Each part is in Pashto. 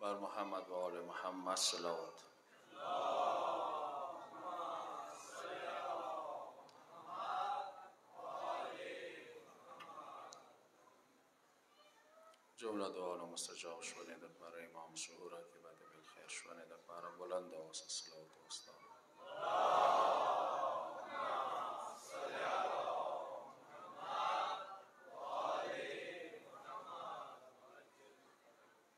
بر محمد و آل محمد صلوات جمله دعاونه مستجاب شوانه د پاره امام شهور کې بعد بل خیر شوانه د پاره بلند او صلوات او سلام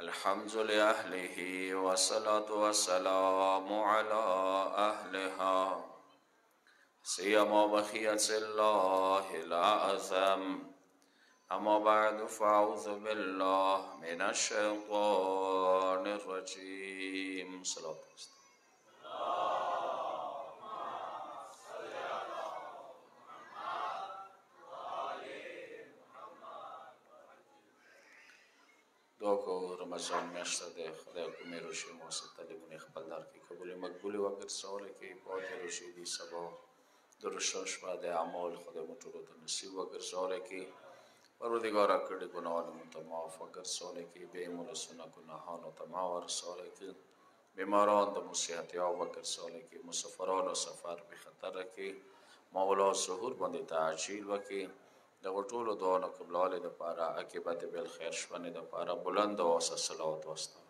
الحمد لأهله والصلاة والسلام على أهلها سيما بخية الله لا أثم أما بعد فأعوذ بالله من الشيطان الرجيم صلاة الله عليه وسلم دعا کوو رمضان میاشت ده خدای په مې روشي مو سه طالبونه خپل دار کې قبول مقبول وګرځول کې پوهه روشي دي سبا د روشا شپه د اعمال خدای مو ټولو ته نصیب وګرځول کې پروردگار کړي ګناهونه مو ته معاف وګرځول کې به مو له سنا ګناهانو ته ما ورسول کې بیماران د مصیحت یا وګرځول کې مسافرانو سفر به خطر کې مولا سحور باندې تعجیل وکړي دغو ټولو دعاونو قبلوالي دپاره عاقبت بالخیر شپنې دپاره بلند او اوسه صلوات واستوه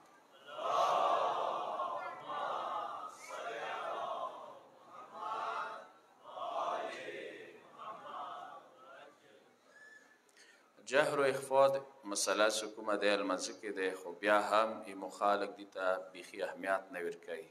جهر و اخفاد مسله سو کومه ده المنځ کې ده خو بیا هم ای مخالق دي ته بیخي اهمیت نه ورکوي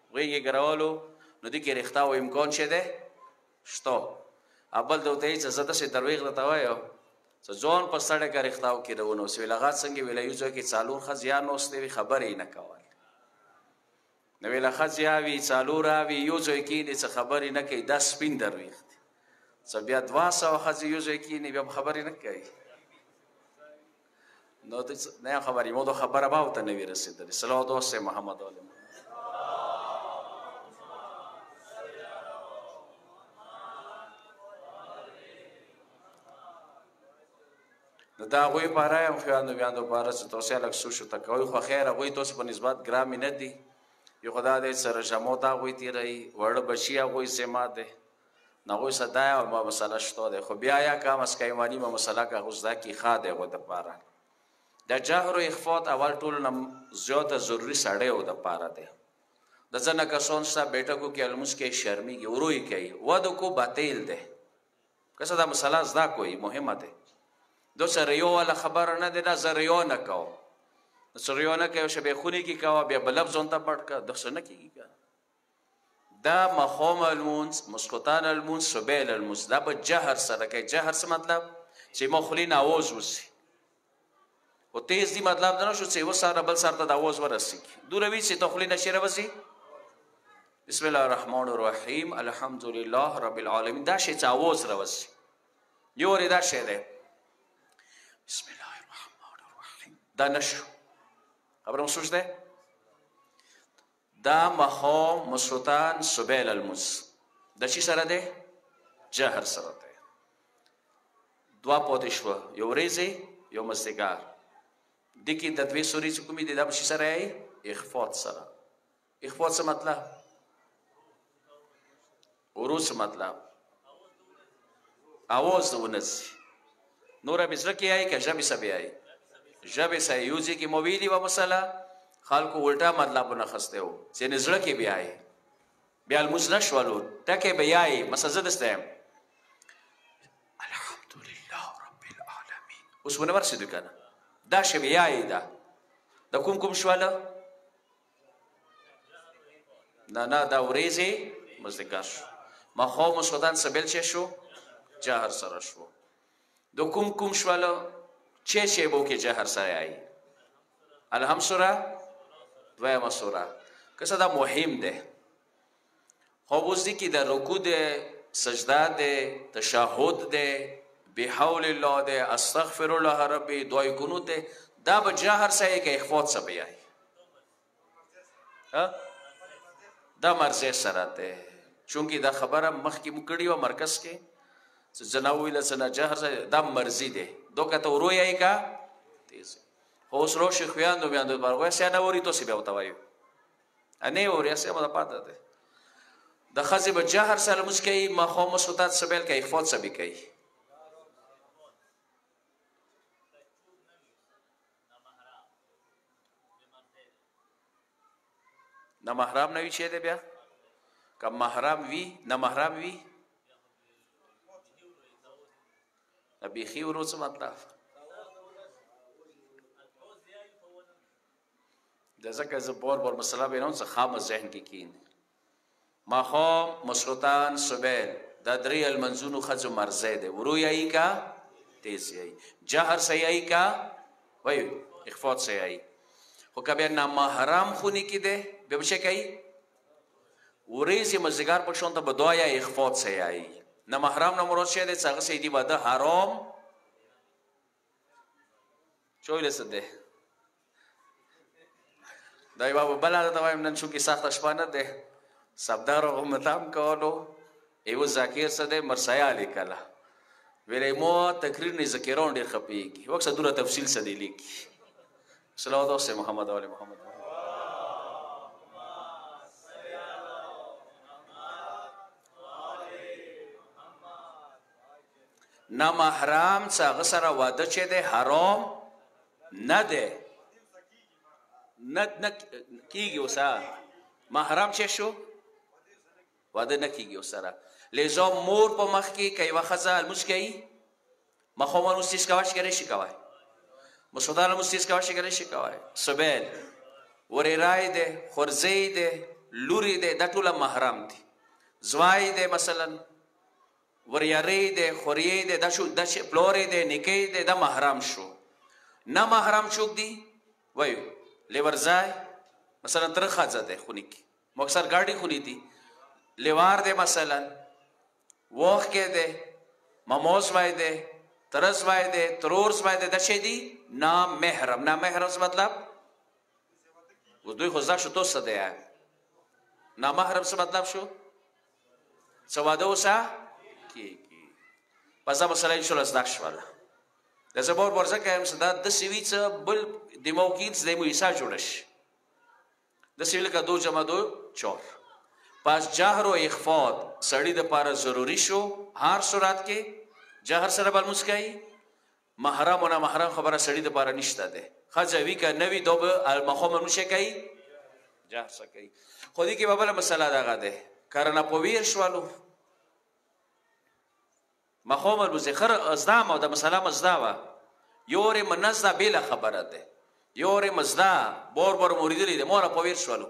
غیږې ګرولو نو دې کې رښتا او امکان شه ده شته اول ته ته چې زده سي درويغ راته وایو چې ځون په سړې کې رښتاو کې دونه سوي لغات څنګه ویل یو ځکه څالور خزیا نو ستوي خبرې نه کول نو ویل خزیا وی څالور وی یو ځکه کې دې خبرې نه کوي د سپین درويغ څه بیا دوا سو خزي یو ځکه کې نه بیا خبرې نه کوي نو ته نه خبرې مو ته خبره باو ته نه وی رسیدلې صلوات اوسه محمد علی نو دا غوی پاره هم خیاندو بیاندو پاره چې توسه لک سو شو تکوي خو خیر غوی توسه په نسبت ګرام نه دی یو خدا دې سره شمو دا غوی تیرای وړ بچیا غوی سما ده نغوی صدای او ما مسله شته ده خو بیا یا کام اس کایمانی ما مسله کا غوزدا کی خا ده غو د پاره د جهر او اخفات اول ټول نم زیات ضروری سړی او د پاره ده د ځنه کسان سره بیٹکو کې المس کې شرمېږي وروي کوي ودو کو باطل ده کسه دا مسله زدا کوي مهمه ده دو سره یو ولا خبر نه ده دا زره یو نه کو سره یو نه کوي شبې خوني کې کاوه بیا بلب ځون ته پټ کا د سنه کېږي دا مخوم المونس مسکوتان المونس سبیل المونس دا په جهر سره کوي جهر څه مطلب چې مخلی نه اوز وسی او تیز دی مطلب دا نه شو چې یو سره بل سره د اوز ورسی دوره وی چې تخلی نه شره وسی بسم الله الرحمن الرحیم الحمد لله رب العالمین دا شی چې اوز روسی یو ری دا شی ده بسم الله الرحمن الرحیم دا نشو خبره مو سوچ ده دا مخو مسوتان سبیل المس د چی سره ده جهر سره ده دوا پوتې شو یو ریزه یو مسګار د کی د دوی سوري چې کومې دي دا بشي سره ای اخفاض سره اخفاض څه مطلب وروس مطلب اواز ونسی نور به زکی آئی که جبی سبی آئی جبی سا یوزی کی مویلی و مسئلہ خلکو الټا مطلب نه خسته و چې نزړه کې بیا یې بیا المز نشولو ټکه بیا یې مسزه دستم الحمدلله رب العالمین اوس ونه ورسېدو کنه دا شبیه یې دا د کوم کوم شواله نه نه دا وریزي مزدکار شو مخو مسودان سبل چې شو جهر سره شو د کوم کوم شوالو چې چې بو کې جهر سره آئی الحم سره دویمه سره که دا مهم ده خو اوس دي کې د رکوع ده سجده ده تشهد ده بحول الله ده استغفر الله ربي دوی قنوت ده دا به جهر سره کې اخفات سره بیا ها دا مرزه سره ده چونکی دا خبره مخکې مکړی او مرکز کې چې جناوی له سنا جهر سره دا مرزي ده دوکه ته ورو یې کا تیز هو سره شیخ ویاندو ویاندو پر وسه نه وری تو سی به وتاوي انې اوریا سه مده پاته ده د خزه به جهر سره مسکی ما خو مو سوتات سبل کوي خفوت سبي کوي نه محرم نه وی چې دی بیا کم محرم وی نه محرم وی نبی خي ورو څه مطلب د ځکه زه بور بور مسله بینوم څه خامه ذهن کې کین ماخوم مسلطان سبیل دا درې المنزونو خځو مرزه ده ورو یی کا تیز یی جهر سیی کا وای اخفاض سیی خو کبه نه محرم خونی کې ده به بشه کوي ورېز مزګار په شونته به دعا یا اخفاض سیی نه محرم نه مراد شه ده څنګه سیدی به ده حرام چويله څه ده دا یو بابا بل راته وایم نن شو کې سخت شپه نه ده سبدار او متام کولو ایو ذاکر څه ده مرسیا لیکلا ویلې مو تقریر نه ذکرون ډیر خپېږي وخت دوره تفصیل څه دی لیکي صلوات او سه محمد او محمد نه محرم څه هغه سره واده چې دی حرام نه دی نه نه کیږي اوس محرم چې شو واده نه کیږي اوس سره لزو مور په مخ کې کوي وخزه المس کوي مخومر مستیس کواش کوي شي کوي مسودان مستیس کواش کوي شي کوي سبیل ورې رای ده خورځې ده لوري ده د ټوله محرم دي زوای ده مثلا وريرې دې خوريې دې دشو دش پلورې دې نکې دې د محرم شو نه محرم شوک دي وای لورځای مثلا تر خځه ده خونی کی مو اکثر گاډي خونی دي لوار ده مثلا وخ کې ده مموز وای ده ترس وای ده ترورس وای ده دشه دي نا محرم نا محرم څه مطلب و دوی خو ځا شو تو څه ده نا محرم څه مطلب شو څه واده وسه کېږي په ځا به سړی شله زده شوله د زبور ورځه کې هم صدا د سوي څه بل د موقعیت زده مو حصہ جوړ شي د سوي لکه دو جمع دو چور پس جهر او اخفاض سړی د پاره ضروری شو هر صورت کې جهر سره بل مسکای محرم او نامحرم خبره سړی د پاره نشته ده خځه وی که نه وی دوب مخو منو شي کوي جاه سکی خو دې کې به بل مسله دغه ده کرنه په ویر شوالو مخو منو زخر ازدام او د مسله مزدا وا یور منزدا بل خبره ده یور مزدا بور بور مریدلی ده مور په ویر شوالو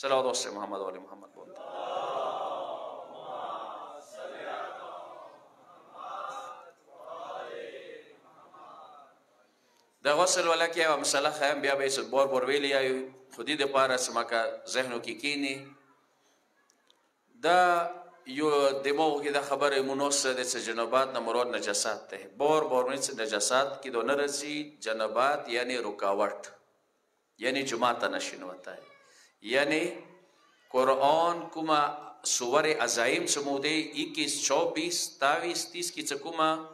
صلوات والسلام علی محمد و علی محمد بولتے د غسل ولکه یو مسله خیم بیا به څه بور بور ویلی یو خودی د پاره سمکه ذهنو کې کینی دا یو دماغ کې د خبره مونوس د څه جنبات نه مراد نجاسات ته بور بور نه څه نجاسات کې دو نه رسی جنبات یعنی رکاوټ یعنی جمعه ته نشین وته یعنی قرآن کومه سور عزائم سموده 21 24 22 30 کې څه کومه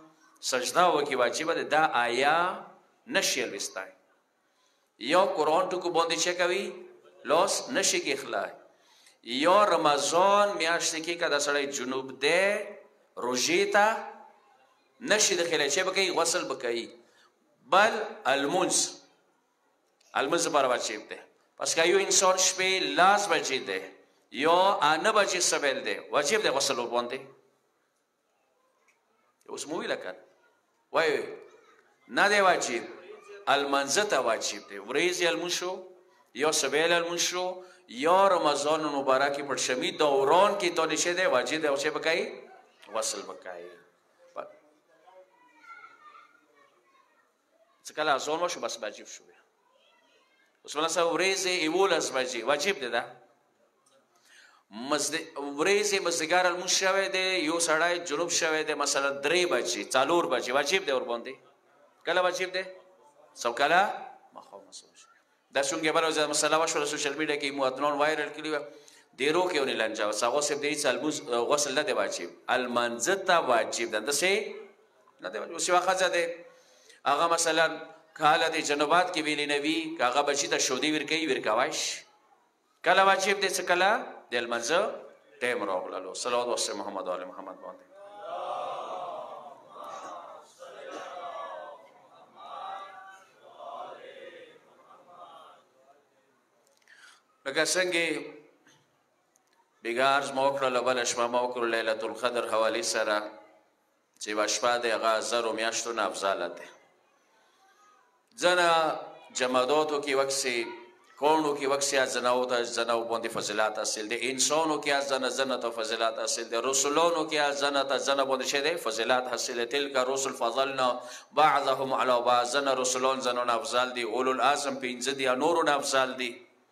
سجده وکي واجب ده دا آیا نشي لوستای یو قرآن ټکو باندې چې کوي لوس نشي کې خلای یو رمضان میاشت کې کدا سړی جنوب ده روزي ته نشي د خلای چې بکې غسل بکې بل المنز المز پر واجب ده پس که یو انسان شپې لاس بجې ده یا انه بجې سبیل ده واجب ده غسل ور باندې اوس مو ویل کړ وای نه دی واجب المنزه ته واجب دی ورېز المشو یا سبیل المشو یا رمضان مبارک پر شمی دوران کې تو نشه دی واجب دی او څه بکای وصل بکای چې کله اذان وشو بس واجب شو بیا اوس ولا سره ورېزه ایولس بجې واجب ده دا مزد ورېزه مزګار الموس شوه دی یو سړی جنوب شوه دی مثلا درې بجې څلور بجې واجب ده ور باندې کله واجب ده سو کله مخه مسوش دا څنګه بل ځای مسله وشو سوشل میډیا کې مو اتنون وایرل کړی و دیرو کې ونی لنجا او ساغو سب دې سالبوس غسل نه دی واجب المنزتا واجب ده د سه نه دی واجب سیوا خزه ده هغه مثلا کاله دې جنوبات کې ویلې نوي کاغه بچی ته شودي ور کوي ور کوایش کله واجب دې څه کله د لمانځه ټیم راغللو صلوات واسه محمد علی محمد باندې لکه څنګه بیګارز موکړه لبل شپه موکړه ليله القدر حواله سره چې یوه شپه دی هغه زرو میاشتو نه افضاله دی ځنه جماداتو کې وکسي کونو کې وکسي ځناو ته ځناو باندې فضیلات حاصل دي انسانو کې ځنه ځنه ته فضیلات حاصل دي رسولانو کې ځنه ته ځنه باندې شه دي فضیلات حاصل دي تلک رسول فضلنا بعضهم على بعض ځنه رسولان ځنه افضل دي اولو العزم پنځه دي نورو افضل دي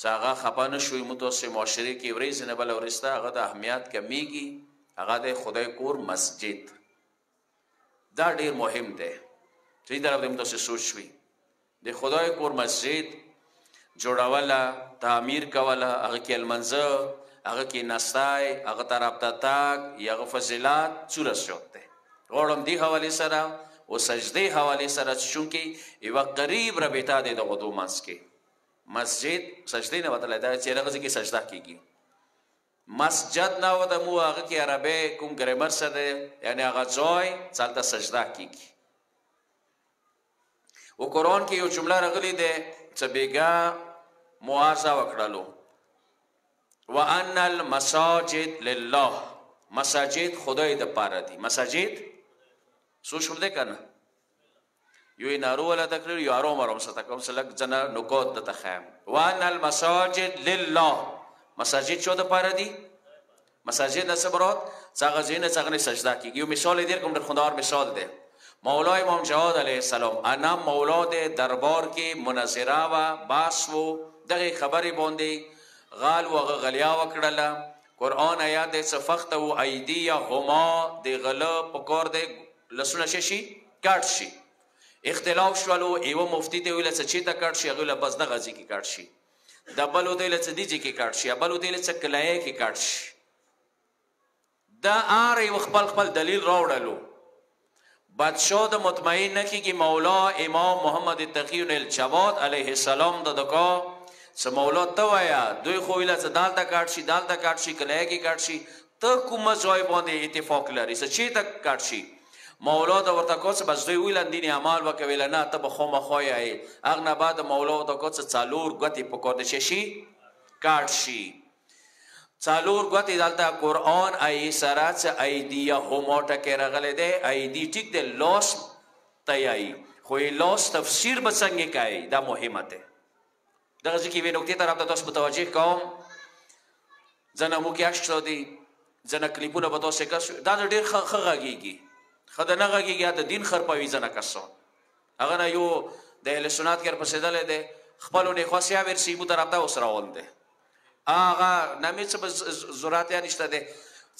څه هغه خپه نه شوي متوسې معاشرې کې ورځ نه بل ورسته هغه د اهمیت کمیږي هغه د خدای کور مسجد دا ډیر مهم دی چې دا د متوسې سوچ شوي د خدای کور مسجد جوړوله تعمیر کوله هغه کې المنزه هغه کې نستای هغه طرف ته تاک یغه فضیلات څوره شوت دی غوړم دی حواله سره او سجده حواله سره چونکی یو قریب ربطه ده د غدو منس کې مسجد سجدې نه وتل دا چې هغه ځکه سجده کیږي مسجد نه و د مو هغه کې عربه کوم ګرامر څه دی یعنی هغه ځای څلته سجده کیږي او قران کې یو جمله راغلي ده چې بیګا معاذ وکړلو وان المساجد لله مساجد خدای د پاره دي مساجد سو شوم ده کنه یو یې نارو ولا تکړه یو ارو مرو سره تکوم سلک جنا نکوت د تخیم وان المساجد لله مساجد شو د پاره دی مساجد نه صبرات څنګه زینه څنګه سجدا کیږي یو مثال دې کوم د خدار مثال دی مولا امام جواد علیه السلام انا مولا دې دربار کې مناظره وا باس وو دغه خبرې باندې غال و غلیا وکړل قران آیات سفخت او ایدیهما د غله پکور د لسونه شي کټ شي اختلاف شولو ایو مفتی ته ویل چې ته کټ شي غل بس دغه ځی کې کټ شي د بل ته ویل چې دی ځی کې کټ شي بل ته ویل چې کلای کې کټ شي دا ار یو خپل خپل دلیل راوړلو بادشاہ د مطمئن نه کیږي مولا امام محمد تقی الجواد علیه السلام د دکا سمولا ته وایا دوی خو ویل چې دالته کاټ شي دالته کاټ شي کله کې کاټ شي ته کوم ځای باندې اتفاق لري څه چې ته کټ شي مولا ته ورته کو څه بس دوی ویل اندین اعمال وکوي له نه ته به خو مخوي ای اغنا بعد مولا ته کو څه څالور غتی په کو د شي کټ شي څالور غتی دلته قران ای سره څه ایدیه هم ټکه رغله ده ایدی ټیک ده لوس تیای خو لوس تفسیر به څنګه کوي دا مهمه ده دغه ځکه وینو کې طرف ته تاسو متوجه کوم ځنه مو کې اشته دي ځنه کلیپونه به تاسو کس دا ډېر ښه غږیږي خدای نه غږیږي د دین خر پوي ځنه کسو هغه نه یو د اهل سنت کې په سیدل دي خپل نه خاصیا ورسی مو طرف ته وسراول دي هغه نامې څه به ضرورت یا نشته دی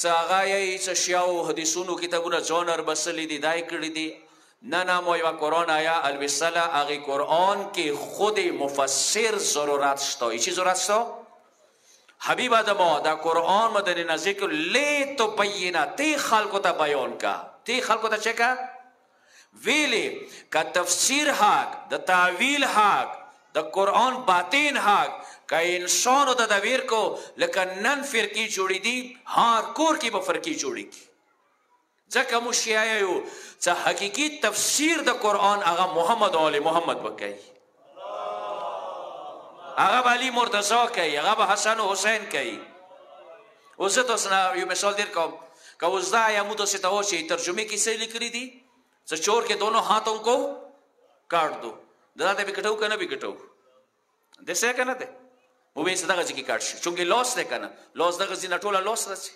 څه هغه یې څه شیاو حدیثونو کتابونه ځونر بسلې دي دای کړی دي نه نه مو یو قرآن آیا الوسله هغه قرآن کې خود مفسر ضرورت شته چی ضرورت شته حبیب آدم دا قرآن مدنی نزدیک لی تو بینه تی خلکو ته بیان کا تی خلکو ته چه کا ویلې که تفسیر حق د تعویل حق د قران باطن حق که انسانو ته د ویر کو لکه نن فرقې جوړې دي هر کور کې به فرقې جوړې دي ځکه مو شیعه یو څه حقیقي تفسیر د قران هغه محمد او محمد وکړي هغه به علي مرتضا کوي هغه به حسن و حسین کوي اوس زه تاسو نه یو مثال در کوم که اوس دا ایامو تاسو ته وشي ترجمه کې څه لیکلي دي چې چور کې دونو هاتون کو کاټ دو دا ته بکټو کنه بکټو د څه کنه ده مو به څه دغه ځکه کاټ شي چونګې لوس ده کنه لوس دغه ځینه ټوله لوس راځي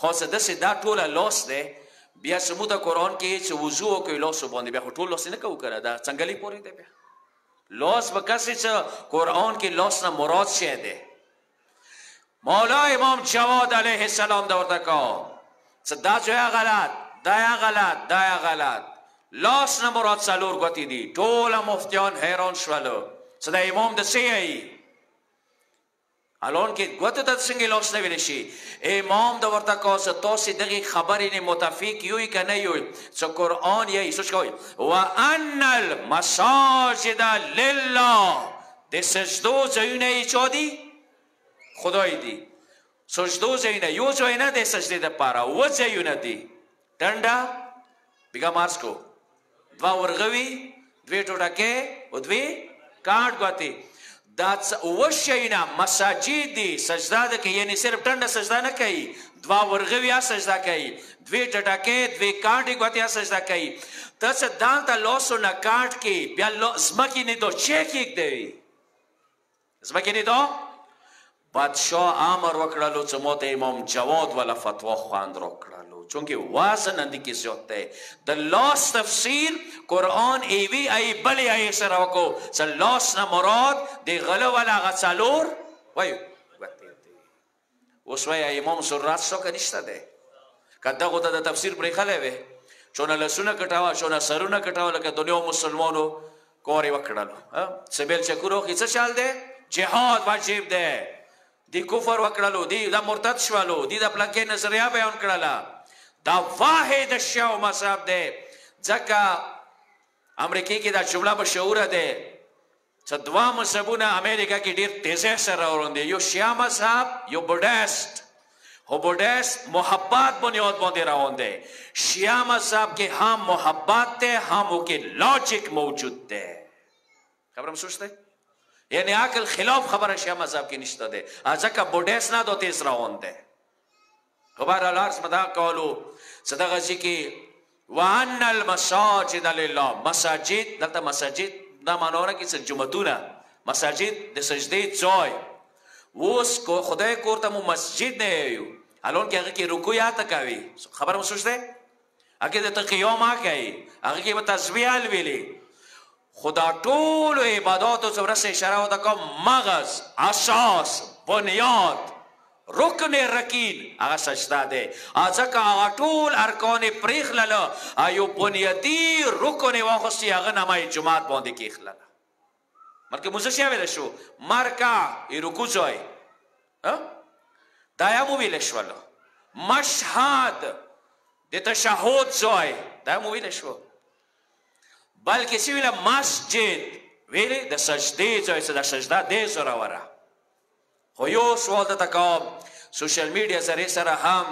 خو څه داسې دا ټوله لوس دی بیا څه موږ ته قرآن کې چې وضو وکړي لوس وباندې بیا خو ټول لوس نه کوو کنه دا څنګلې پورې دی بیا لوس به کسې چې قرآن کې لوس نه مراد شی دی مولا امام جواد علیه السلام دا ورته کو څه دا چې غلط دا غلط دا غلط لاس نه مراد څلور غوتی دي ټول مفتیان حیران شول څه دا امام د څه یی الون کې ګوت ته څنګه لوس نه ویل شي امام د ورته کوس تاسو دغه خبرې نه متفق یوي کنه یو څو قران یې سوچ کوي وان المساجد لله د سجدو ځایونه یې چا دي خدای دی سجدو ځایونه یو ځای نه د سجدې د پاره و ځایونه دي ټنډه بیګا مارس کو دوا ورغوي دوی ټوټکه او دوی کاټ غوتي دا وشینا مساجد دي سجدا ده کې یعنی صرف ټنډه سجدا نه کوي دوا ورغویا سجدا کوي دوی ټټکه دوی کاټ غوتیا سجدا کوي ته څه دالته لوسو نه کاټ کې بیا لو سمکی نه دو چیک یک دی زمکه دي ته بادشاه امر وکړلو چې موته امام جواد ولا فتوا خواند وکړلو چونکه واسه نندي کې زیات ده د لاس تفسیر قران ای وی ای بل ای سره وکړو چې لاس نه مراد د غلو ولا غسالور وای اوس وای امام سرات شو که نشته دی که دغو ته د تفسیر پرېښلی وی چونه لسونه کټاوه چونه سرونه کټاوه لکه دنیا مسلمانو کورې وکړلو سبیل چکورو کې څه چل دی جهاد واجب دی دی کفر وکړلو دی د مرتد شولو دی د پلکې نظریه بیان کړله دا واحد شیو مذهب دی ځکه امریکې کې دا جمله مشهوره ده څه دوه مذهبونه امریکا کې ډیر تیزه سره روان دي یو شیعه مذهب یو بودایست خو بودایست محبت بنیاد باندې روان دی شیعه مذهب کې هم محبت دی هم کې لاجیک موجود دی خبرم سوچته یعنی عقل خلاف خبره شیعه مذهب کې نشته دی ځکه بودایست نه دوته روان دی نو بهرحال عرض مې دا کولو چې دغسې کې وان المساجد لله مساجد دلته مساجد دا مانوره کې څه جوماتونه مساجد د سجدې ځای اوس کو خدای کور ته مو مسجد نه یو الون کې هغه کې رکوع یا تکاوي خبر مو سوچ ده هغه د تقیو ما کوي هغه کې به تسبیح الویلې خدا ټول عبادت او سره اشاره او د کوم مغز اساس بنیاد رکن رکین هغه سجده ده ځکه هغه ټول ارکان پریخلله ایو بنیادی رکن واخصی هغه نمای جماعت باندې کیخلله مرکه موزه شي ویل شو مرکا ای رکو ځای دا مو ویل شو مشهد د تشهود ځای دا مو ویل شو بلکې سی ویل مسجد ویلې د سجدې ځای څه د سجده دې زوره وره خو یو سوال ته کوم سوشل میډیا سره سره هم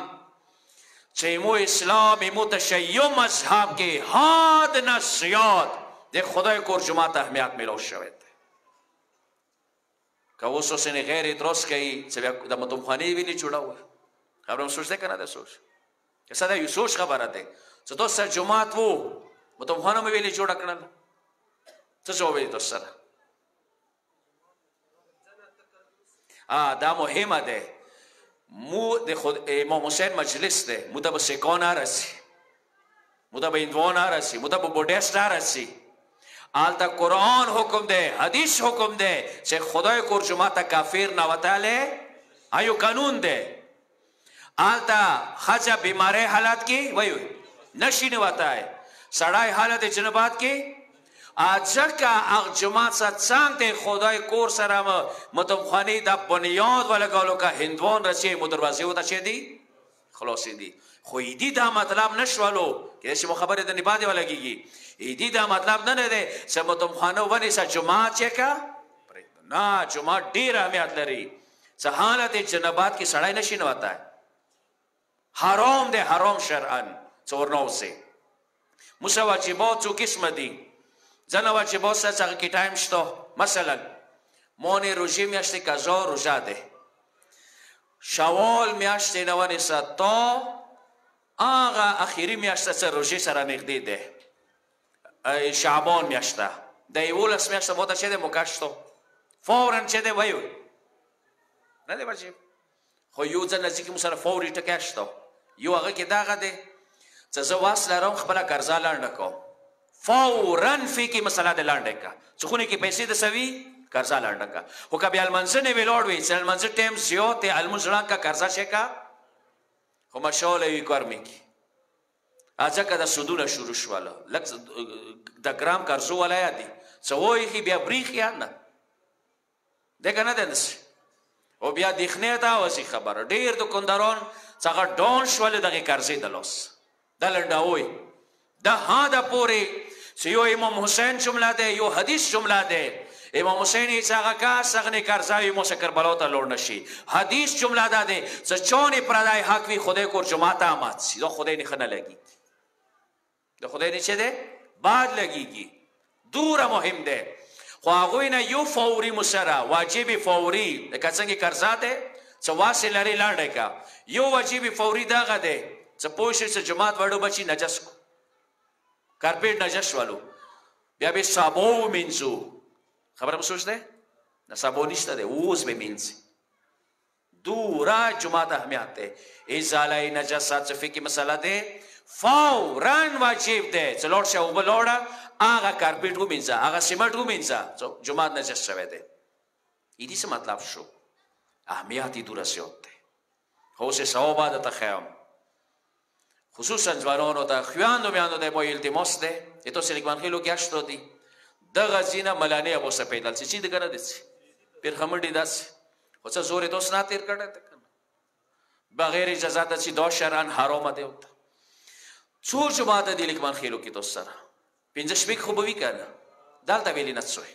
چې مو اسلام مو تشیع مذهب کې حد نه زیات د خدای کور جمعه ته اهمیت ملو شوی دی که اوس اوس نه غیر درس کوي چې د متوم خاني ویلي جوړاوه خبرم سوچ ده کنه ده سوچ که ساده یو سوچ خبره ده چې دوه سر جمعه وو متوم خانم ویلي جوړ کړل څه څه ویلي تاسو سره ا دا مهمه ده مو د خود امام حسین مجلس ده مو ته به سکون راسي مو ته به اندوان راسي مو ته به بوډیست راسي آلته قرآن حکم ده حدیث حکم ده چې خدای کور جمعه ته کافر نه وتاله ایو قانون ده هلته خځه بیماری حالات کې وای وای نشي نه وتای سړای حالت جنبات کې اځکه اغ جماعت سره څنګ ته خدای کور سره متمخانی د بنیاد ولګولو کا هندوان رسې مو دروازې وته شي دي خلاصې دي خو دې دا مطلب نشوالو کې چې خبره د نباد ولګيږي دې دا مطلب نه نه ده چې متمخانه ونی سره جماعت چې کا نه جماعت ډیر اهمیت لري څه حالت جنبات کې سړی نشي نه وتا حرام ده حرام شرعا څور نو سه موسی واجبات څو قسم دي ځنه واجبات سره څنګه کې ټایم شته مثلا مونې روزي میاشتې قضا روزه ده شوال میاشتې نه ونی ستا هغه اخیری میاشت سره روزي سره نږدې ده شعبان میاشت ده د یولس میاشت مو ته چې ده مکش تو فورا چې ده وایو نه دی ورشي خو یو ځل چې کوم سره فوري ټکی شته یو هغه کې داغه دی چې زه واس لرم خپل قرضا لاندې کوم فورا فی کې مسله د لاندې کا څه خونه کې پیسې د سوي قرضا لاندې کا خو کبي المنزه نه ویلوړ وي چې المنزه ټیم زیو ته المنزه کا قرضا شي کا خو مشاله وی کار میکي ځکه د سودونه شروع شول لک د ګرام قرضو ولایا دي څه وایي خي بیا بریخ یا نه دغه نه دنس او بیا دښنه تا وسی خبر ډیر د کندرون څنګه ډون شول دغه قرضې د لوس د لنډاوي د ها د پوري چې یو امام حسین جمله ده یو حدیث جمله ده امام حسین ای چاغه کا سغنه کرزاوی مو سکر بلو ته لوړ نشي حدیث جمله دا ده ز چونی پردای حق وی خدای کور جمعه ته آمد سی زه خدای نه خنه لګی د خدای نه چه ده بعد لګیږي دوره مهم ده خو هغه نه یو فوري مسره واجب فوري د کڅنګي قرضا ده څه واسه لري لاړه کا یو واجب فوري دغه ده څه پوښي څه جماعت وړو بچي نجس کو کارپېټ نجس شولو بیا به صابو ومینځو خبره مو سوچ ده نه صابو نشته ده اوس به مینځي دورا جمعه د اهمیت ده ازاله نجاست څه فقهي مسله ده فورا واجب ده چې لوړ شه اوبه لوړه هغه کارپېټ ومینځه هغه سیمټ ومینځه جمعه نجس شوی ده یې دې څه مطلب شو اهمیت یې دوره زیات ده خو اوس یې ثواب عادت ښیم خصوصا ځوانانو ته خویندو میندو ته به التماس دی چې تاسو لیکوان خېلو کې اشته دي دغه ځینه ملانې ابو سپیدل چې چې دغه نه دي پیر خمنډي داس او څه زور تاسو نه تیر کړه ته بغیر اجازه ته چې دا شران حرام دی وته څو جماعت دي لیکوان خېلو کې تاسو سره پنځه شپږ خو به وی کړه دالته ویلی نه څوې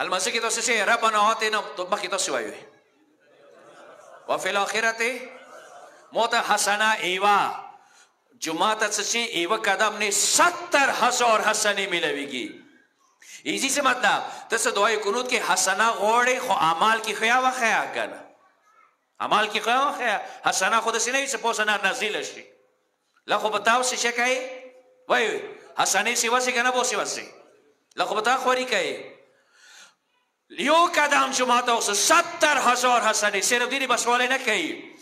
المسه کې تاسو چې ربنا آتنا تو مخې تاسو وایو وفي الاخرته موت حسنا ایوا جمعه ته چې ایوا قدم نه 70000 حسنه ملويږي ایزی څه مطلب تاسو دعای قنوت کې حسنا غوړې خو اعمال کې خیا وخیا کنه اعمال کې خیا وخیا حسنا خو د سینې څخه پوسنه نازل شي لخو بتا و سیشه کئی وی وی حسانی سی وسی کنه بوسی وسی لخو بتا خوری کئی لیو قدم شما تا وسو ستر هزار حسانی سیر دیری بسوالی نکئی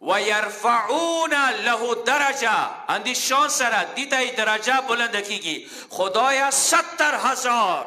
و یرفعون له درجه اندی شان سره دیتا ای درجه بلند کیگی خدایا ستر هزار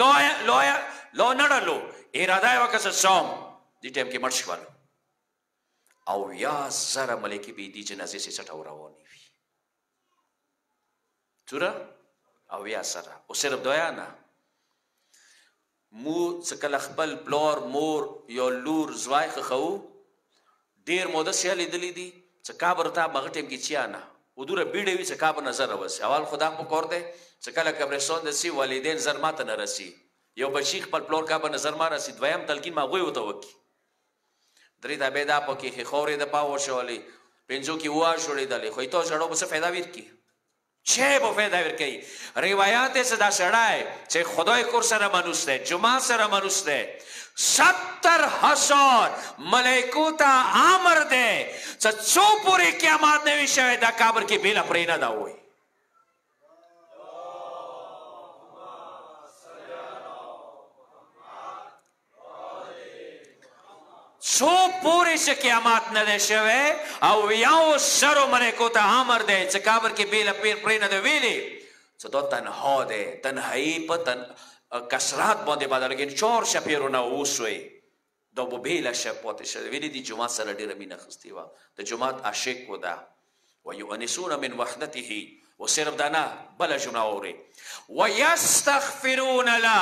لو لو لو نړلو اراده یې وکړه سوم دې ټیم کې مړ شول او یا زره ملکې به دي جنازې سي سټه وروانې وي تورا او یا سره او صرف دویا نه مو څکل خپل پلور مور یو لور زوای خخو ډیر موده سیا لیدلی دی څه کابر تا مغه ټیم کې چیا نه ودوره بیډه وی څه کابر نظر اوس اول خدا په کور ده څه کله کبرستون د سی والدین زر ماته نه رسی یو بچی خپل پلور کا به نظر ما رسی دویم تلقین ما غوي وته وکی درې دا به دا پکې خې خورې د پاو شولې پنځو کې وا شولې دلې خو ته جوړو بس فایده ویر کی چه به فایده ورکي روایت یې دا سړی چې خدای کور سره منوس دی جمعه سره منوس دی ستر هزار ملائکو ته امر دی چې څو پورې قیامت نه وي شوی دا قبر کې بیل پرې نه دا وایي څو پورې چې قیامت نه دی شوی او یو سرو ملکو ته امر دی چې کابر کې بیل پیر پرې نه دی ویلي چې دا تنها دی تنهایی په تن کسرات باندې بدل کې چور شپیرو نه اوسوي دا به بیل شپ پاتې شوی ویلي دي جمعه سره ډېره مینه خستی و د جمعه عاشق و ده ويؤنسون من وحدته او صرف دانا بل جمله وره ويستغفرون لا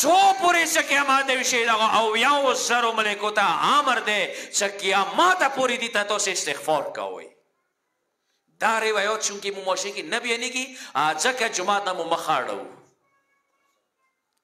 څو پورې چې قیامت شي دغه او یو زرو ملکو ته امر دی چې قیامت پورې دي ته تاسو استغفار کوئ دا روایت چونکی مو موشه کې نه بیانېږي ځکه جمعه ته مو مخاړو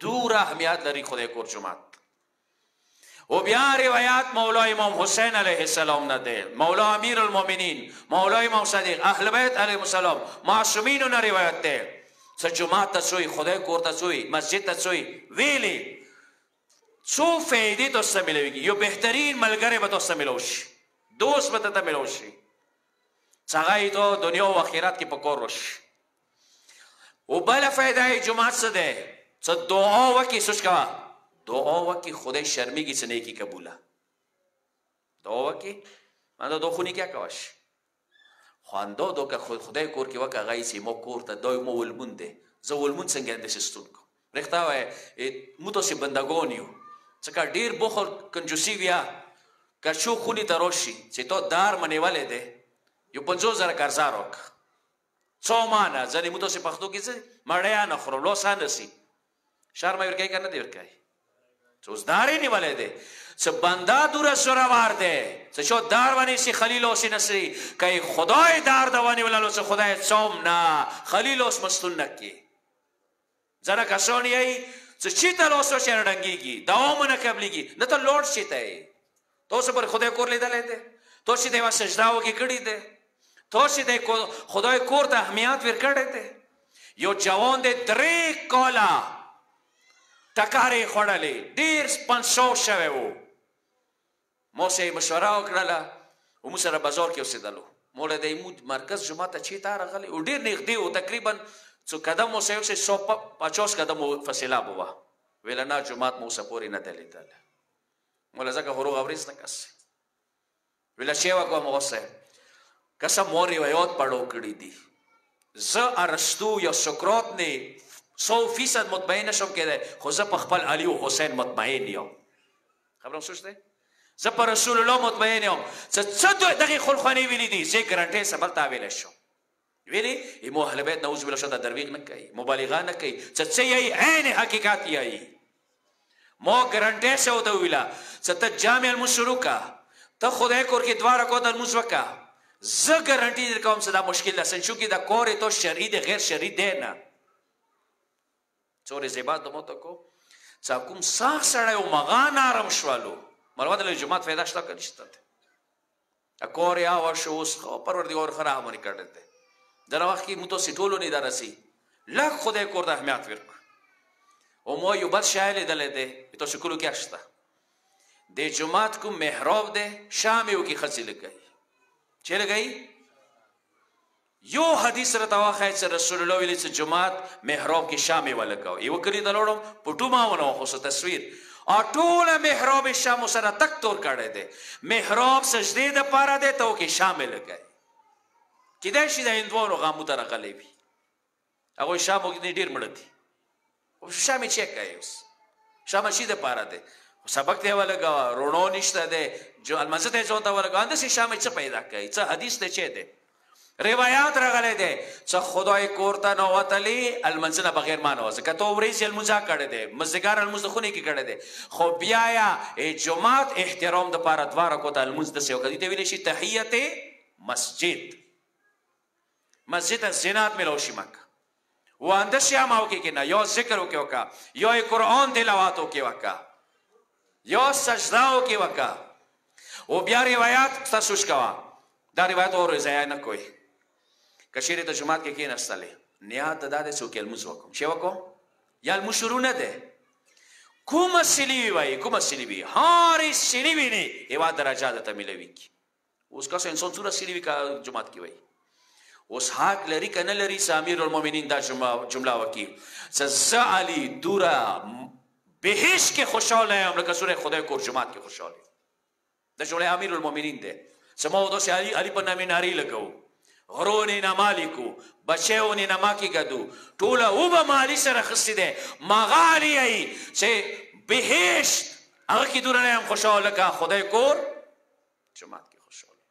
دور اهمیت لري خدای کور جماعت او بیا روایت مولا امام حسین علیه السلام نه ده مولا امیر المؤمنین مولا امام صدیق اهل بیت علیهم السلام معصومین نه روایت ده څه جمعه ته سوی خدای کور ته سوی مسجد ته سوی ویلی څو فائدې ته سره ملويږي یو بهترین ملګری به تاسو ملو شي دوست به ته ملو شي څنګه ته دنیا او آخرت کې پکور وش او بل فائدہ جمعه څه ده څه دعا وکي سوچ کا دعا وکي خدای شرمېږي چې نیکی قبوله دعا وکي مانه دوه خونی کیا کواش خواندو دو که خدای کور کې وکه غي سي مو کور ته دوی مو ولمون دي زه ولمون څنګه اند سستون کو رښتا وای مو ته سي بندگون یو څکه ډیر بخور کنجوسی ویا که شو خونی تروشي چې تو دار منیواله دي یو 50000 قرض راک څو مالا ځنې موږ تاسو پښتو کې څه مړیا نه خورو لو سان رسی شرم ور کوي کنه دی ور کوي څو زدارې نیولې ده څه بندا دور سره وار ده څه شو دار ونی سی خلیل اوس نسری کای خدای دار دوانی ولالو څه خدای څوم نه خلیل اوس مستون نکي ځنه کسان یی چې چی ته لوسو شر ډنګیږي دوام نه قبليږي نه ته لوړ شي ته تاسو پر خدای کور لیدلې ده تاسو د سجدا وکي کړی ده تاسو د خدای کور ته اهمیت ورکړی ده یو جوان د درې کولا ټکارې خړلې ډیر پنځو شوه وو مور سره یې مشوره وکړله او موږ سره بازار کې اوسېدلو مولا دی مو مرکز جمعه ته چې تا راغلی او ډېر نږدې و تقریبا څو قدم اوسه یو سو پچاس قدم فاصله به وه ویل نه جماعت مو اوسه پورې نه دی لیدلی مولا ځکه خو روغ اورېز نه کس ویل چې وکړم اوسه کسه مور روایات پړو کړي دي زه ارسطو یا سقراط نه سو فیصد مطمئن شم کېدای خو زه په خپل علي او حسین مطمئن یم خبرم سوچ دی زه پر رسول الله مطمئن یم چې څه دوی دغه خلخوانې ویلي دي زه ګرانټې سبل تا ویل شو ویلي امو اهل بیت نعوذ بالله شته درویغ نه کوي مبالغه نه کوي چې څه یې عین حقیقت یې مو ګرانټې سه وته ویلا چې ته جامع المشروکا ته خدای کور کې دواره کو در مزوکا زه ګرانټي در کوم چې دا مشکل ده سنشو کې دا کور ته شری دی غیر شری دی نه څورې زیبا د موته کو څا کوم ساخ سړی او مغا نارم شوالو مروان له جماعت فایده شته که نشته ته اکور یا و شو اوس خو پروردګار خره امر کړل ته در وخت کې متو سټولو نه درسي لک خدای کور د اهمیت ورک او مو یو بد شایل دلې ده ته شکلو کې اشته د جماعت کوم محراب ده شامیو کې خڅې لګي چې لګي يو حديث راته وښايه چې رسول الله ويلي چې جماعت محراب کې شام يې ولګاو يو کلي ته لوړم پټو ما ونه وخوسه تصوير او ټوله محراب شام سره تک تور کړی دی محراب سجدې د پاره دی ته کې شام لګای کیدای شي د هندوانو غامو ته راغلی وي هغه شامو کې ډیر مړ دي او شامې چیک کوي اوس شامه شي د پاره ده سبق ته ولګوا رونو نشته ده جو المزه ته ځو ته ولګوا اند سي شامې څه پیدا کوي څه حدیث ته چي ده روایت راغلي ده څه خدای کوړه نو وتلی المزه نه بغیر مان وځه کته ورې چې المزه کړه ده مزګار المزه خوني کې کړه ده خو بیا یا جمعات احترام د پاره دواره کوته المزه د سیو کوي ته ویل شي تحیته مسجد مسجد الزینات می لوشی مکه وانده شیاماو کې کنه یو ذکر وکي وکا یو قرآن تلاوت وکي وکا یو سجده وکي وکا او بیا روایت تاسو شکوا دا روایت اور ځای نه کوي کشیره ته جمعات کې کین استلې نیات دا د څوک المز وکم شی وکم یا المشرو نه ده کومه سلی وی کومه سلی وی هاري سلی وی نه هوا درجه ده ته ملوي کی اوس کا سنسون سورہ سری وی کا جماعت کی وای اوس حق لري کنه لري سامیر المؤمنین دا جمله وکي ز علی دورا بهش کې خوشاله یم لکه سورې خدای کور جماعت کې خوشاله د جوړه امیر المؤمنین دی سمو د علی علی په نامې ناری لګو غرونه نه مالکو بچونه نه ماکی کدو ټوله او به مالی سره خسته ده مغالی ای چې بهش هغه کې دورا نه خوشاله کا خدای کور جماعت کې خوشاله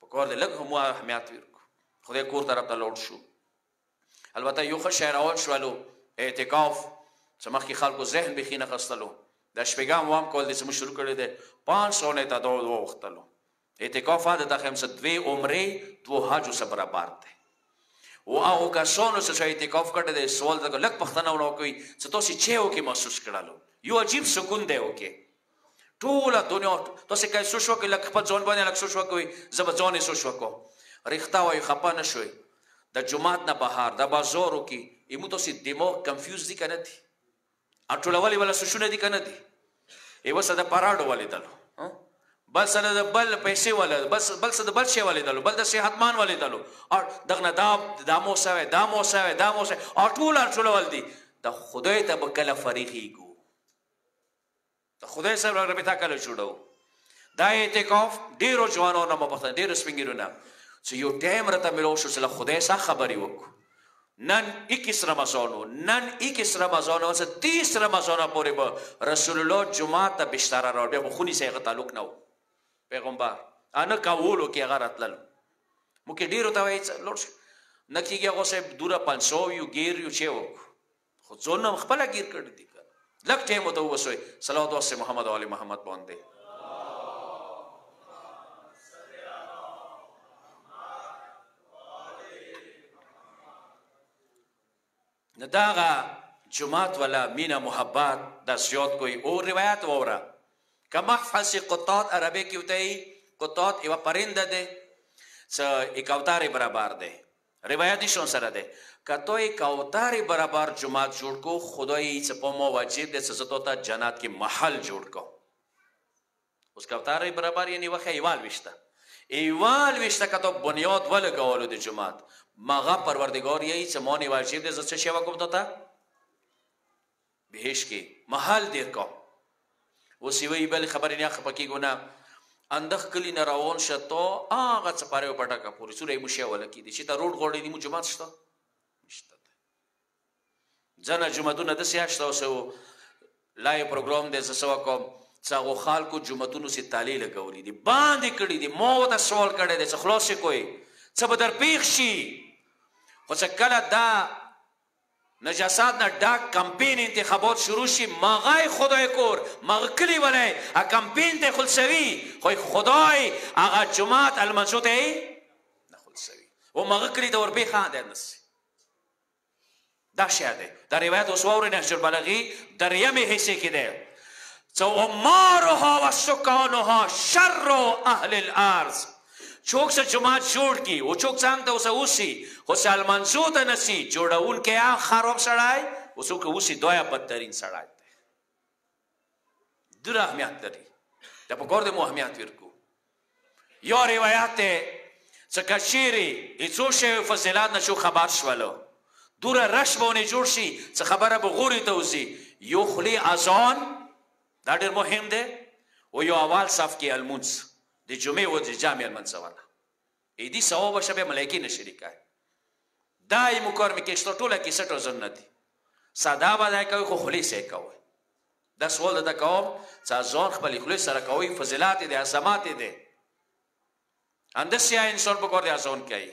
په کور دې لږ هم اهمیت ورکو خدای کور طرف ته لوټ شو البته یو ښه شعر اول شولو اعتکاف چې مخکې خلکو ذهن به خینه خستلو د شپږم وام کول دې سم شروع کړی دی 500 نه ته دوه دوه وختلو اعتکاف هدا ته هم څه دوی عمره دوه حج سره برابر دی او هغه کسانو چې اعتکاف کړی دی سوال دغه لک پښتنه ورو کوي چې تاسو چې یو کې محسوس کړلو یو عجیب سکون دی وکي ټوله دنیا تاسو کای سو شو کې لکه خپل ځون باندې لکه سو شو کوي زب ځونې سو شو کو رښتا وای خپه نه شوي د جمعات نه بهر د بازارو کې ایمو تاسو دماغ کنفیوز دي کنه دي اټولولې ولا سو شونه دي کنه دي ایو سره د پراډو ولې دلو بل سره د بل پیسې ولې بس بل سره د بل شی ولې دلو بل د صحتمان ولې دلو او دغه دا د مو سره د مو سره د مو سره اټول اټولول دي د خدای ته بکله فریقي کو ته خدای سره رابطه کله جوړو دا اعتکاف ډیرو ځوانو نه مبخته ډیرو سپینګیرو نه چې یو ټایم راته ملو شو چې خدای سره خبرې وکړو نن 21 رمضان نن 21 رمضان او 30 رمضان پورې به رسول الله جمعه ته بشتر را بیا به خونی سره تعلق نه پیغمبر انا کاولو کې هغه راتلل مو کې ډیرو ته وایي لوټ نکیږي هغه صاحب دوره 500 یو غیر یو چې وکړو خو ځون هم خپل گیر کړی دی کنه لک ټیم ته وسوي صلوات واسه محمد او علی محمد باندې نداغه جماعت ولا مینا محبت د سیوت کوئی او روایت وورا که محفظ قطات عربی کې وته قطات یو پرنده ده څه اکاوتار برابر ده روایت شون سره ده که تو یک اوتار برابر جماعت جوړ کو خدای ای څه په مو واجب ده څه تو ته جنات کې محل جوړ کو اوس که اوتار برابر یعنی وخه ایوال وشته ایوال وشته که تو بنیاد ولګولو د جماعت مغه پروردگار یی څه مونږ واجب ده څه شی وکم ته بهش کې محل دیر کوم وسی وی بل خبر نه خپه کیږو نه اندخ کلی نه راون شتو هغه څه پاره پټه کا پوری سورې مشه ولکې دي چې دا روډ غوړې نیمو جماعت شته نشته ځنه جمعتونه د سیاشت او سو لای پروګرام د سسو کوم څاغو خلکو جمعتونو سي تالي لګولې دي باندې کړې دي مو ته سوال کړې دي خلاصې کوی څه بدر پیښ شي خو څه کله دا نجسات نه ډک کمپین انتخابات شروع شي مغای خدای کور مغ کلی ولای ا کمپین ته خلصوي خو خدای هغه جماعت المنزو ته نه خلصوي او مغ کلی د ورپی خان ده نس دا شعر ده دا روایت اوس وره نهج البلاغي دریمه حصے کې ده څو عمرها وسکانها شر اهل الارض چوک سه جماعت جوړ کی او چوک څنګ ته اوسه اوسی خو سال منځو ته نسی جوړون کې یا خراب سړای او څوک اوسی دویا بدترین سړای دور اهمیت لري د په کور د مو اهمیت ورکو یو روایت ته څکه شیری هیڅو شی فضیلات نشو خبر شولو دور رش بونه جوړ شي څه خبره به غوري ته وسی یو خلی اذان دا ډیر مهم دی او یو اول صف کې المنص د جمعې ورځ جا مېرمن څه وکړه ای دي سوا به شبه ملایکی نه شریکه دای مکرم کې شته ټوله کې سټو جنت صدا به دای کوي خو خلی سه کوي دا سوال ده کوم چې ځان خپل خلی سره کوي فضیلات دي عظمت دي اندسیا انسان په کور دي ځان کوي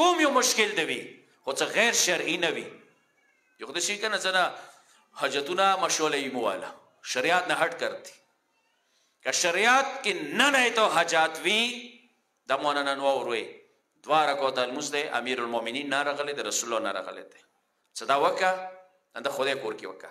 کوم یو مشکل دی وي خو څه غیر شرعي نه وي یو خدای شي کنه زنا حاجتونه مشولې مواله شریعت نه هټ کرتی که شریعت کې نه نه ته حاجات وی د موننه نو وروي دوا رکعات المس ده امیر المؤمنین نه رغله د رسول الله نه رغله ده صدا وکا اند خدای کور کې وکا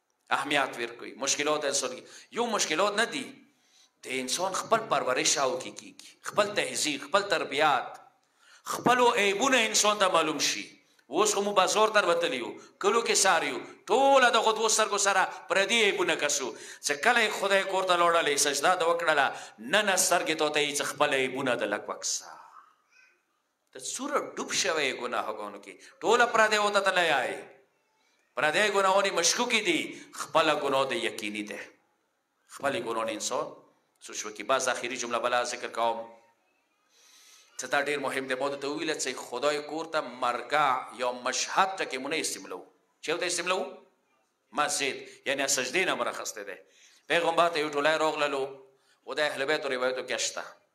اهمیت ورکوي مشکلات انسان یو مشکلات نه دي د انسان خپل پرورش او کی کی خپل تهذیب خپل تربیات خپل عیبونه انسان ته معلوم شي اوس هم بازار تر وتلیو کلو کې ساریو ټول د غدو سرګو سره پردي عیبونه کسو چې کله خدای کور ته لوړلې سجدا د وکړه نه نه سرګې ته ته خپل عیبونه د لک وکسا ته څوره ډوب شوی ګناهګانو کې ټوله پردی وته تللی آی پردی ګناهونه مشکوکې دي خپله ګناه د یقیني ده خپلې ګناه نه انسان سوچ وکړي بس آخري جمله بلا ذکر کوم چې دا ډېر مهم دی ما درته وویل چې خدای کور ته مرګع یا مشهد ټکې مونږ نه استعملو چې ورته استعملو مسجد یعنی سجدې نه مرخسته ده پیغمبر ته یو ټولی راغللو او د اهل بیتو روایتو کې شته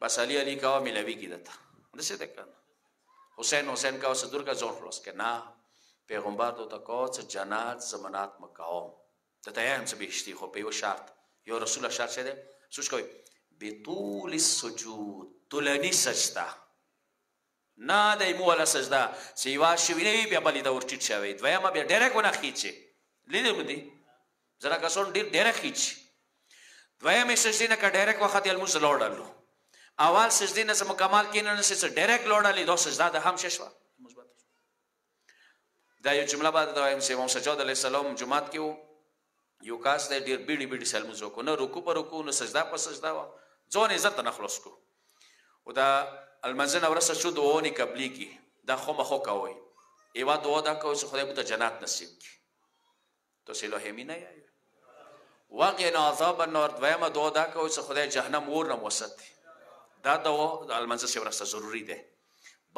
بس علی علی کاوه ملاوی کی دتا دسه ده کنه حسین حسین کاوه صدر کا زون خلاص کنا پیغمبر تو تکو چ جنات زمنات مکاو ته ته هم څه بهشتي خو په یو شرط یو رسول شرط شه ده سوچ کوي بطول السجود طولانی سجده نه دی مو ولا سجده چې یوا شوی نه وي بیا بلې ته ورټیټ شوی دویمه بیا ډېره کو نه خیچي لیدې مو دي زرا کسون ډېر ډېره خیچي دویمه سجده نه کا ډېره کو خدای المز لوړلو اول سجده نه مکمل کینې نه سجده ډېره لوړلې دوه سجده د هم ششوا دا یو جمله بعد دا وایم چې امام سجاد علیه السلام جمعات کې وو یو کاس دی ډیر بیړي بیړي سلمونځ وکړو نه رکو پر رکو نه سجده په سجده وا ځان عزت نه خلاص کو او دا المنزل ورسه شو دوونی قبلی کی دا خو مخو کوي ایوا دعا دا کوي چې خدای بوته جنات نصیب کی تاسو له همینه یې وقنا عذاب النار دویمه دعا دا کوي چې خدای جهنم ور نه وساتي دا دعا د المنځه سره سره ضروری ده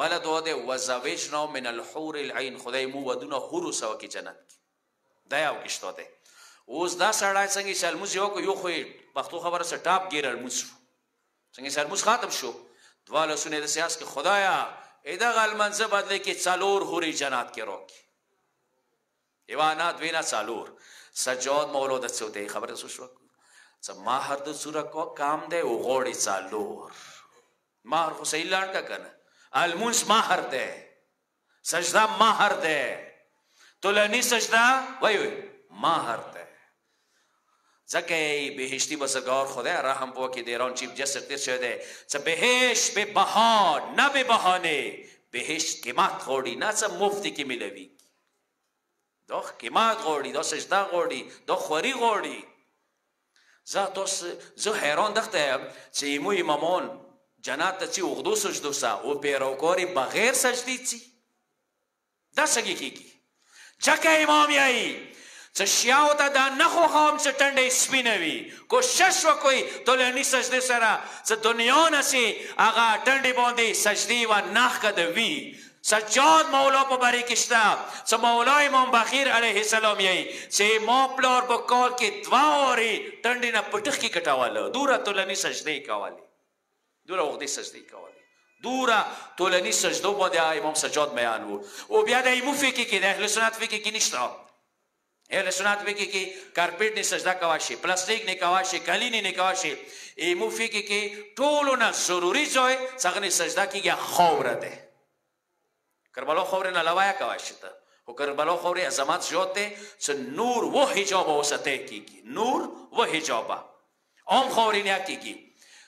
بل دعا ده وزوجنا من الحور العين خدای مو ودونه حور سو کې جنت کې دا یو کېشته ده اوس دا سړی څنګه چې المز یو کو یو خو پښتو خبره سره ټاپ ګیر المز څنګه چې المز خاتم شو دواله سونه د سیاس کې خدایا اېدا غل منځه بدلې کې څلور حوري جنت کې روکي یوه نه دوی نه څلور سجاد مولو د څو ته خبره سو شو څه ماهر د سوره کو کام دی او غوړی څلور ماهر خو صحیح لاړه کنه المنس ماهر دی سجدا ماهر دی تولنی سجدا وای وای ماهر دی ځکه بهشتي بسګار خدای رحم پو کې د ایران چیف جسټس تیر شوی دی څه بهشت به بها نه به بهانه بهشت قیمت غوړي نه څه مفت کې ملوي دو خکمات غوړي دو سجده غوړي دو خوري غوړي زه تاسو زه حیران دخته چې مو امامون جنات ته چې وغدو سجدو سا او پیرو کوری بغیر سجدي چی دا څنګه کیږي ځکه امام یایي چې شیاو ته دا نه خو هم چې ټنډې سپینه وي کوشش وکوي دولني سجدې سره چې دنیا نسی هغه ټنډې باندې سجدي و ناخ کده وی سجاد مولا په بری کې شته چې مولا امام بخیر علیه السلام یې چې ما پلار په کال کې دوا وری ټنډې نه پټخ کې کټاواله دوره تولنی سجدې کاواله دوره وختې سجدې کاواله دوره تولنی سجدو باندې امام سجاد بیان وو او بیا د ایمو فکر کې د اهل سنت فکر کې نشته اهل سنت به کې کې کارپټ نه سجدا کوا شي پلاستیک نه کوا شي کالی نه نه کوا شي ای مو فی کې کې ټولو نه ضروری ځای څنګه نه سجدا کیږي خوره ده کربلا خوره نه لوایا کوا شي ته او کربلا خوره عظمت جوته چې نور و حجاب وسته کیږي نور و حجاب اوم خوره نه کیږي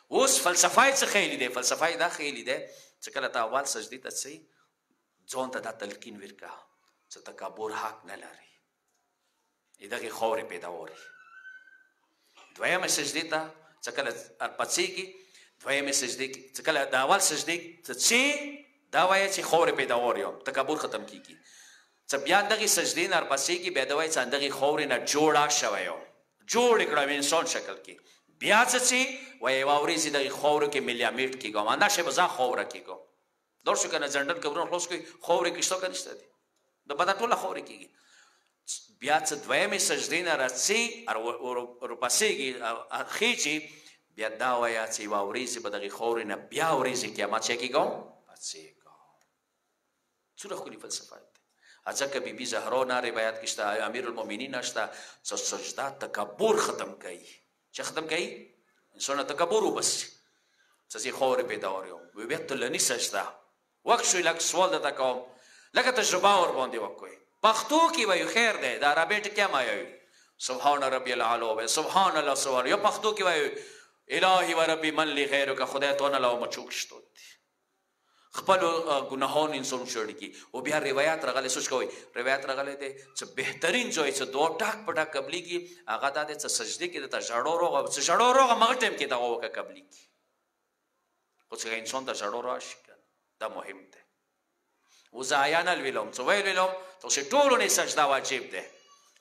اوس فلسفه څه خېلی ده فلسفه دا خېلی ده چې کله تا اول سجدي ته سي ځان ته دا تلقین ورکه چې تکبر حق نه لري دغه خورې پیداوري دویمه سجده ته چې کله پڅېږي دویمه سجده کې چې کله د اول سجده ته چې دا وایي چې خورې پیداوري تکبر ختم کیږي چې بیا دغه سجده نه پڅېږي بیا دا وایي چې دغه خورې نه جوړا شوی یو جوړ کړو انسان شکل کې بیا چې وایي واوري چې دغه خورو کې ملي امیټ کېږم انا شي بزا خوره کېږم دور شو کنه جنډن قبرونه خلاص کوي خورې کې شته کنه شته دي د بدن ټوله خورې کېږي بیا څه دویمه سجدې نه راځي او پسېږي خېږي بیا دا وایا چې وا ورېځې به دغه خورې نه بیا ورېځې قیامت چې کېږم پسېږم څوره خولي فلسفه ده ځکه بي بي زهرا نه روایت کې شته امیر المؤمنین شته چې سجده تکبر ختم کوي چې ختم کوي انسان تکبر وبس څه چې خور په دور یو وی بیا ته لنی سجدا وښوی لک سوال د تکوم لکه تجربه ور باندې وکوي پښتو کې وایو خیر دی دا عربی ټکی ما یو سبحان ربی العالی و سبحان الله سبحان یو پښتو کې وایو الہی و ربی من لی غیرک خدای تو نه لاو مچوک شتو خپلو ګناهو نه انسان شړل کی او بیا روایت راغلی سوچ کوي روایت راغلی دی چې بهترین ځای چې دوه ټاک په ټاک قبلي کی هغه دا دی چې سجده کې د تجړو روغه چې جړو روغه مغه ټیم کې دا وکه قبلي کی خو چې انسان ته جړو راشي دا مهم دی وزایان الولوم څو ویل ویلوم ته چې ټولو نه سجده واجب ده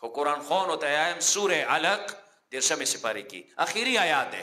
خو قران خون او تیایم سوره علق درشمه سپاره کی اخیری آیات ده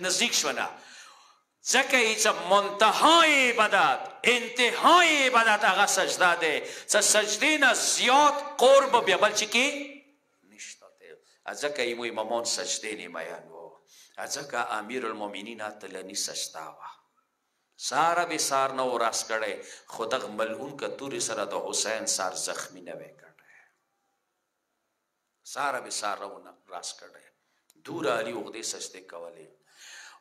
نزدیک شو نه ځکه یې چې منتهای عبادت انتهای عبادت هغه سجده ده چې سجدې نه زیات قرب بیا بل چې کې نشته ځکه یې مو امامان سجدې نه بیان وو ځکه امیر المؤمنین اتلنی سجده وه ساره به سار نه وراس کړي خدغ ملعون کتوري سره د حسین سار زخمی نه وکړي ساره به ساره و نه راس کړی دور علی اوغدې سجدې کولې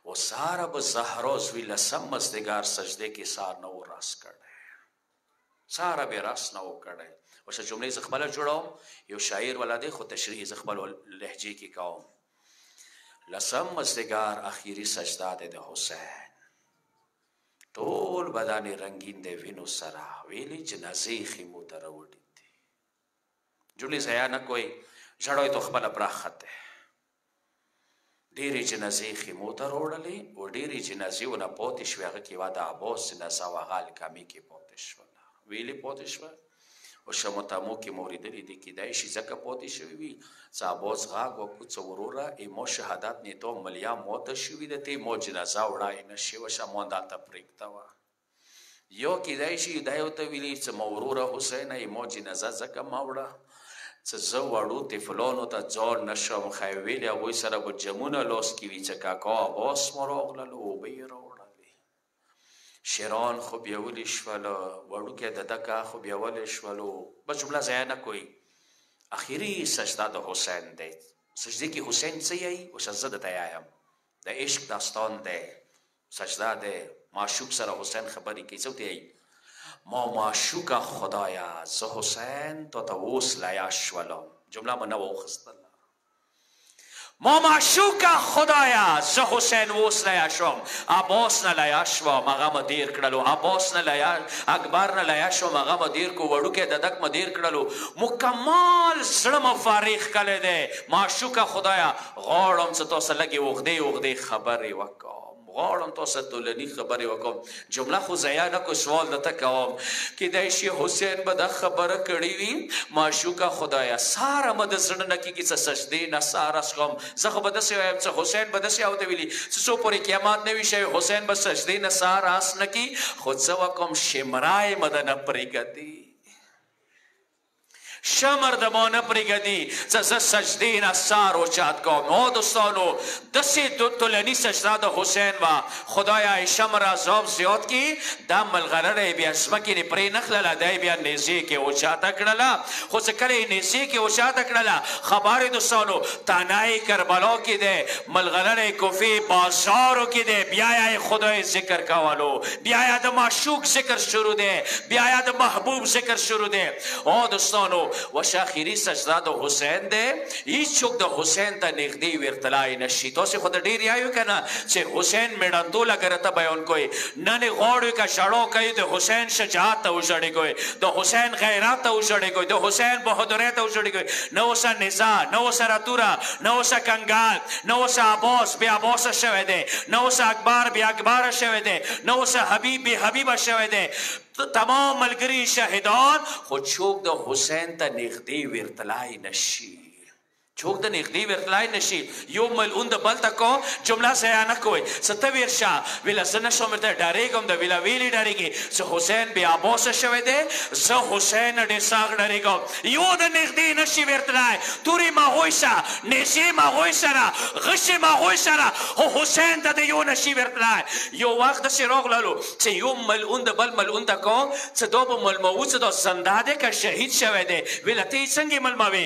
او ساره به زهرا زوی لسم مزدګار سجدې کې سار نه و راس کړی ساره به راس نه و کړی او شه جملې ز خپل جوړاو یو شاعر ولادې خو تشریح ز خپل لهجه کې کاوم لسم مزدګار اخیری سجده ده د حسین ټول بدن رنگین دی وینو سره ویلې جنازې خیمو ته راوړي جونی زیا نه کوي ژړوي تو خپل پراخ خط ده ډېری جنازې خیمو ته روړلې او ډېری جنازې ونه پوتې شوې هغه کې واده ابوس نه سواغال کمی کې پوتې شو ویلې پوتې شو او شمو تمو کې موریدلې دي کې دای شي زکه پوتې شوې وي صابوس غا کو کوڅ وروره ای مو شهادت نه ته ملیا موت شوې ده ته مو جنازه وړای نه شي وشه مونږ دالته پریکتا و یو کیدای شي دا یو ته ویلی چې ما وروره حسین یې مو جنازه ځکه ما وړه چې زه وړو طفلانو ته ځان نشم ښی ویلې هغوی سره به جمونه لاس کې وي چې کاکا عباس مو راغلل اوبه یې راوړلې شیران خو بیا ولي شول وړوکی د دکا خو بیا ولې شولو بس جمله ځای نه کوي اخیری سجده د حسین دی سجده کې حسین څه یی او سجده ته یایم د عشق داستان دی سجده دی معشوق سره حسین خبرې کوي څه دی ما معشوق خدایا زه حسین تو ته اوس لیا شولم جمله مو نه وخستل ما معشوق خدایا زه حسین اوس لیا شوم عباس نه لیا شوم هغه م دیر کړلو عباس نه لیا اکبر نه لیا شوم هغه م دیر کو وړوکې ددک م دیر کړلو مکمل زړه م فارغ کړی دی معشوق خدایا غواړم څه تو سره لګې اوغدې اوغدې خبرې وکوم غواړم تو سره تولنی خبرې وکوم جمله خو ضایع نه کو سوال دته کوم کې دای شي حسین به د خبره کړی وي معشوقه خدایا ساره مد زړه نه کې څه سجدې نه ساره سکم زه خو به د سوي څه حسین به د سوي او ته ویلي څه سو پورې قیامت نه وي شي حسین به سجدې نه ساره اس نه کې خو څه وکم شمرای مد نه پرېګتی شمر د مو نه پرېږدي چې زه سجدې نه سار اوچت کوم او دوستانو داسې د تلني سجده د حسین وه خدای عایشه مر عذاب زیات کړي دا ملغلره یې بیا ځمکې نه پرې نه کړله دا یې بیا نیزې کې اوچاته کړله خو چې کله یې نیزې کې اوچاته کړله خبرې دوستانو تنه یې کربلا کې دی ملغلرې کوفې بازارو کې دی بیایا یې خدای ذکر کولو بیایا د معشوق ذکر شروع دی بیایا د محبوب ذکر شروع دی او دوستانو وشاخیری سجده د حسین دی هیڅوک د حسین ته نږدې ورتلای نشي تاسو خو د ډیر یایو کنه چې حسین میړندو لګرته بیان کوي نني غوړي که ژړو کوي د حسین شجاعت ته وژړي کوي د حسین غیرت ته وژړي کوي د حسین بهادرۍ ته وژړي کوي نه اوس نزا نه اوس راتورا نه اوس کنګال نه اوس ابوس بیا ابوس شوی دی نه اوس اکبر بیا اکبر شوی دی نه اوس حبیب بیا حبیب شوی دی تمام ملګری شهیدان خو چوک د حسین ته نږدې ورتلای نشي چوک د نږدې ورتلای نشي یو ملعون د بل ته کو جمله ضایع نه کوي څه ته ویر شه ویله زه نه شوم ورته ډارېږم د ویله ویلي ډارېږي چې حسین بې ابوسه شوی دی زه حسین نه ډېر سخت ډارېږم یو د نږدې نه شي ورتلای تورې مغوی شه نیزې مغوی سره غشې مغوی سره خو حسین ته د یو نه شي ورتلای یو وخت داسې راغللو چې یو ملعون د بل ملعون ته کو چې دا به ملموو چې دا زنده دی که شهید شوی دی ویله ته یې څنګه ملموې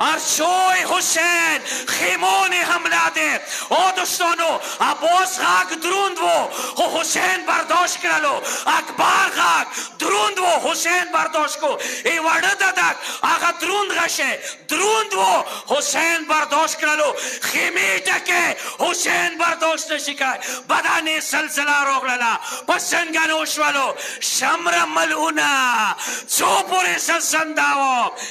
ارشوی حسین خیمون حمله دی او دوستانو عباس غږ دروند وو خو حسین برداشت کړلو اکبر غږ دروند وو حسین برداشت کو ای وړه ددک هغه دروند غشه دروند وو حسین برداشت کړلو خیمه ټکه حسین برداشت نشي کړای بدنې سلسله روغلله پسنګنو شولو شمره ملونه څو پورې سسنداو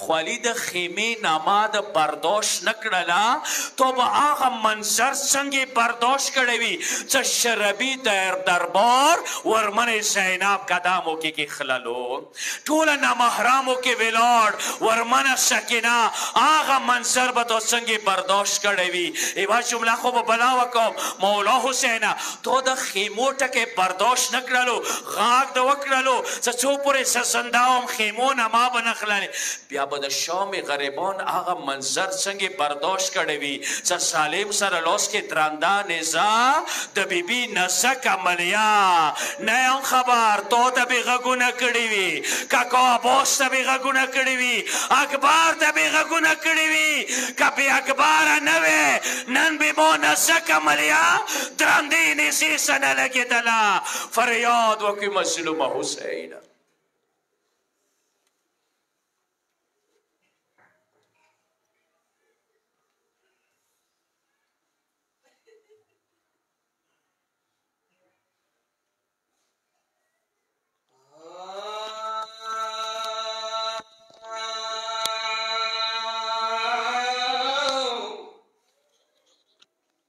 خولی د خیمی نه ما د برداشت نه کړله تو به هغه منظر څنګه برداشت کړی وی چه شربی دیر دربار ورمن زینب قدامو کی کښللو ټوله نامحرامو کی ولاړ ورمن سکینه هغه منظر به تو څنګه برداشت کړی وی یوه جمله خو به بلا وکوم مولا حسینه تو د خیمو ټکی برداشت نه کړلو غاږ د وکړلو څه څو پورې سرسنداوم خیمو نه ما به نخلل بیا به د شام غریبان هغه منظر څنګه برداشت کړی وي څه سالم سره لاس کې درنده نزا د بیبي نسک عملیا نه یم خبر تو ته به غږونه کړی وي کاکو عباس ته به غږونه کړی وي اکبر ته به غږونه کړی وي که به اکبر نه وي نن به مو نسک عملیا درندې نزې سره لګېدله فریاد وکړي مظلومه حسینه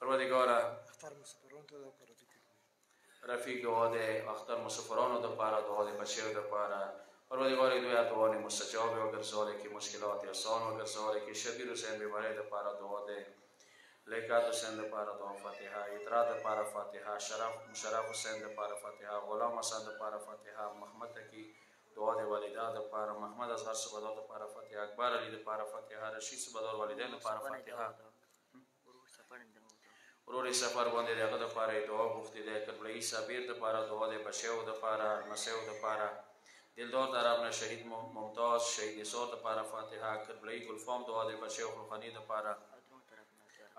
پروردګار اختر مسافرانو ته دعا کوي رفیق دعا ده اختر مسافرانو د پاره دعا ده بچیو د پاره پروردگار دوی دعا نه مستجاب او ګرځول کې مشکلات آسان او ګرځول کې شبیر حسین بیماری د پاره دعا ده لیکات حسین د پاره دعا فاتحه اطرا د پاره فاتحه شرف مشرف حسین د پاره فاتحه غلام حسین د پاره فاتحه محمد تکی دعا د والده د پاره محمد اصغر صبدار د پاره فاتحه اکبر علی د پاره فاتحه رشید صبدار والدین د پاره فاتحه ورور سفر باندې د هغه لپاره یې دعا غوښتې ده که بړی صابر لپاره دعا ده بچیو لپاره مسیو لپاره دلدار د عرب نه شهید ممتاز شهید نثار لپاره فاتحه که بړی ګلفام دعا ده بچیو خلقانی لپاره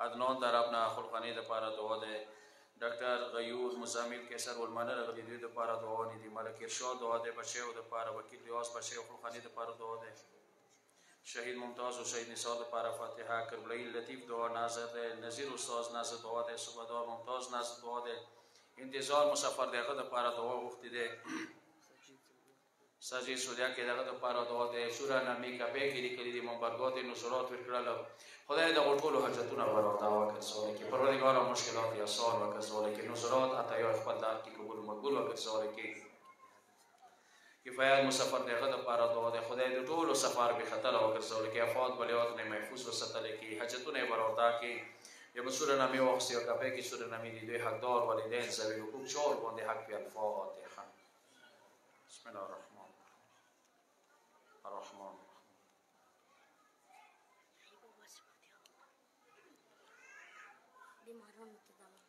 عدنان د عرب نه خلقانی لپاره دعا ده ډاکټر غیور مزامل کیسر ولمانه رغلی دوی لپاره دعا نه دي ملک ارشاد دعا ده بچیو لپاره وکیل ریاض بچیو خلقانی لپاره دعا ده شهید ممتاز او شهید نثار لپاره فاتحه کربلای لطیف دعا ناظر ده نظیر استاد ناظر دعا ده صبحدار ممتاز ناظر دعا ده انتظار مسافر دغه لپاره دعا وختی ده سجی سوریا کې دغه لپاره دعا ده شورا نامې کپې کې لیکلي دي مبارکات نصرات ورکړل خدای د غټولو حاجتونه ورته وکړي سوال کې پروردګار مشکلات یې آسان وکړي سوال کې نصرات عطا یې خپل دار کې قبول مقبول وکړي سوال کې کفایت مو سفر دی هغه د پاره دعا ده خدای د ټولو سفر به خطر او ګرځول کې افات بلې وخت نه محفوظ وساتل کې حاجتونه ورورتا کې د مسوره نامې وخت یو کپې کې سوره نامې دی دوی حقدار والدین سوي حقوق چور باندې حق په الفاتحه بسم الله الرحمن الرحمن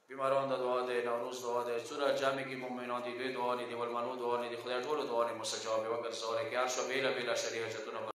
بیماران د دعا دی نوروز دعا دی څوره جامع کې مؤمنان دي دوی دعا نه دي ولمنو دعا نه دي خدای ټول دعا نه مستجاب وکړ سوال کې هر شو بیل بیل شریعتونه